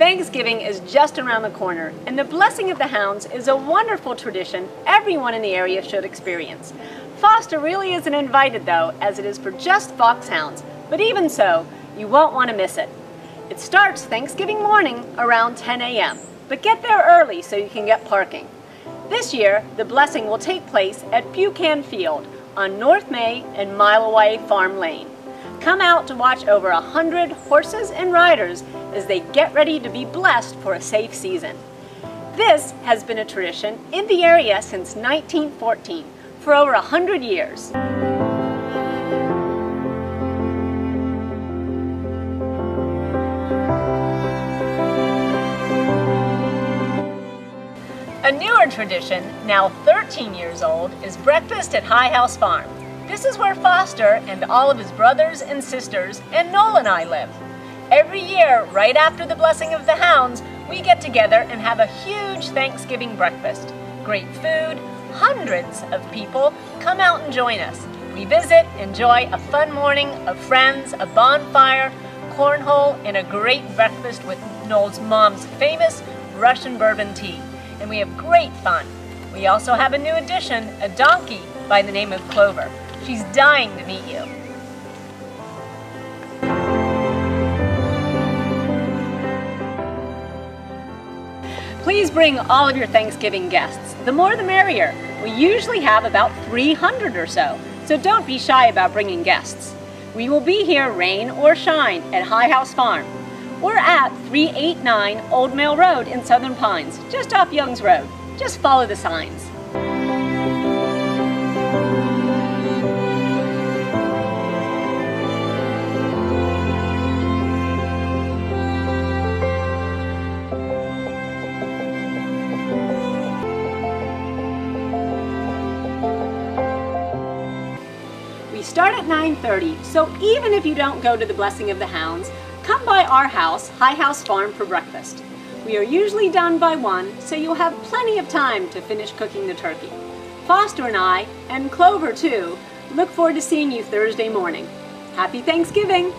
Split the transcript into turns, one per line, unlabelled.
Thanksgiving is just around the corner, and the blessing of the hounds is a wonderful tradition everyone in the area should experience. Foster really isn't invited though, as it is for just foxhounds, but even so, you won't want to miss it. It starts Thanksgiving morning around 10 a.m., but get there early so you can get parking. This year, the blessing will take place at Buchan Field on North May and Mile Away Farm Lane. Come out to watch over a hundred horses and riders as they get ready to be blessed for a safe season. This has been a tradition in the area since 1914, for over a hundred years. A newer tradition, now 13 years old, is breakfast at High House Farm. This is where Foster and all of his brothers and sisters and Noel and I live. Every year, right after the blessing of the hounds, we get together and have a huge Thanksgiving breakfast. Great food, hundreds of people come out and join us. We visit, enjoy a fun morning of friends, a bonfire, cornhole, and a great breakfast with Noel's mom's famous Russian bourbon tea. And we have great fun. We also have a new addition, a donkey by the name of Clover. She's dying to meet you. Please bring all of your Thanksgiving guests. The more the merrier. We usually have about 300 or so, so don't be shy about bringing guests. We will be here rain or shine at High House Farm. We're at 389 Old Mill Road in Southern Pines, just off Youngs Road. Just follow the signs. Start at 9.30, so even if you don't go to the Blessing of the Hounds, come by our house, High House Farm, for breakfast. We are usually done by 1, so you'll have plenty of time to finish cooking the turkey. Foster and I, and Clover too, look forward to seeing you Thursday morning. Happy Thanksgiving!